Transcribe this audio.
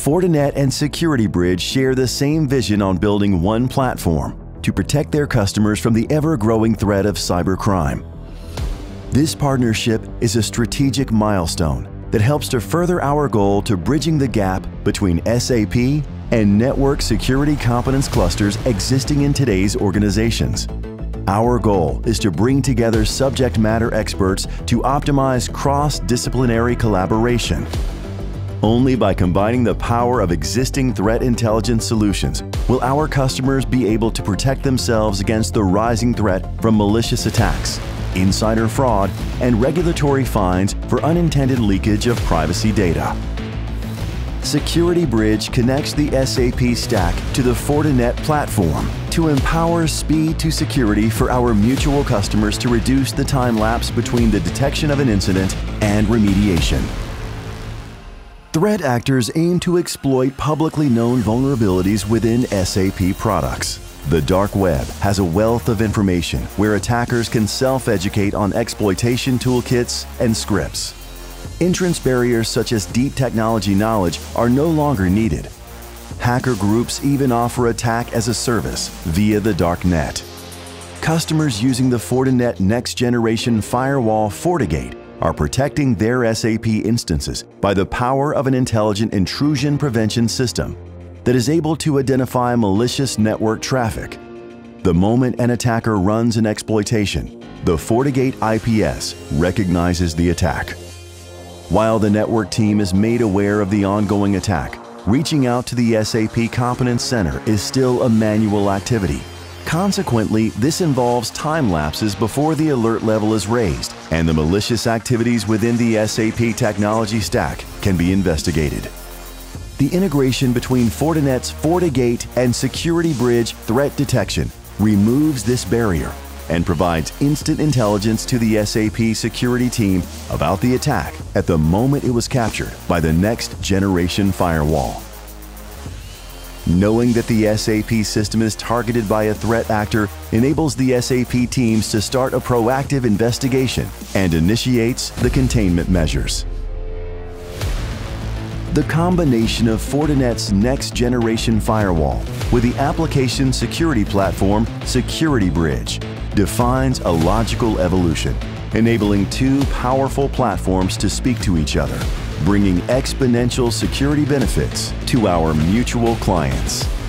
Fortinet and Security Bridge share the same vision on building one platform to protect their customers from the ever-growing threat of cybercrime. This partnership is a strategic milestone that helps to further our goal to bridging the gap between SAP and network security competence clusters existing in today's organizations. Our goal is to bring together subject matter experts to optimize cross-disciplinary collaboration. Only by combining the power of existing threat intelligence solutions will our customers be able to protect themselves against the rising threat from malicious attacks, insider fraud, and regulatory fines for unintended leakage of privacy data. Security Bridge connects the SAP stack to the Fortinet platform to empower speed to security for our mutual customers to reduce the time lapse between the detection of an incident and remediation. Threat actors aim to exploit publicly known vulnerabilities within SAP products. The dark web has a wealth of information where attackers can self-educate on exploitation toolkits and scripts. Entrance barriers such as deep technology knowledge are no longer needed. Hacker groups even offer attack as a service via the dark net. Customers using the Fortinet Next Generation Firewall FortiGate are protecting their SAP instances by the power of an intelligent intrusion prevention system that is able to identify malicious network traffic. The moment an attacker runs an exploitation, the FortiGate IPS recognizes the attack. While the network team is made aware of the ongoing attack, reaching out to the SAP Competence Center is still a manual activity. Consequently, this involves time lapses before the alert level is raised and the malicious activities within the SAP technology stack can be investigated. The integration between Fortinet's FortiGate and Security Bridge threat detection removes this barrier and provides instant intelligence to the SAP security team about the attack at the moment it was captured by the next generation firewall. Knowing that the SAP system is targeted by a threat actor enables the SAP teams to start a proactive investigation and initiates the containment measures. The combination of Fortinet's next generation firewall with the application security platform Security Bridge defines a logical evolution, enabling two powerful platforms to speak to each other, bringing exponential security benefits to our mutual clients.